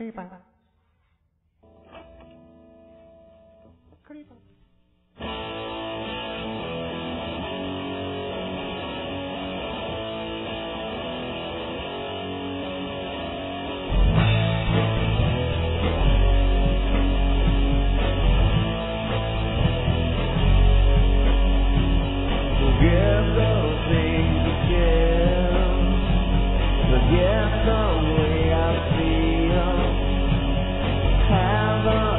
Creeper. Creeper. Forget the way have a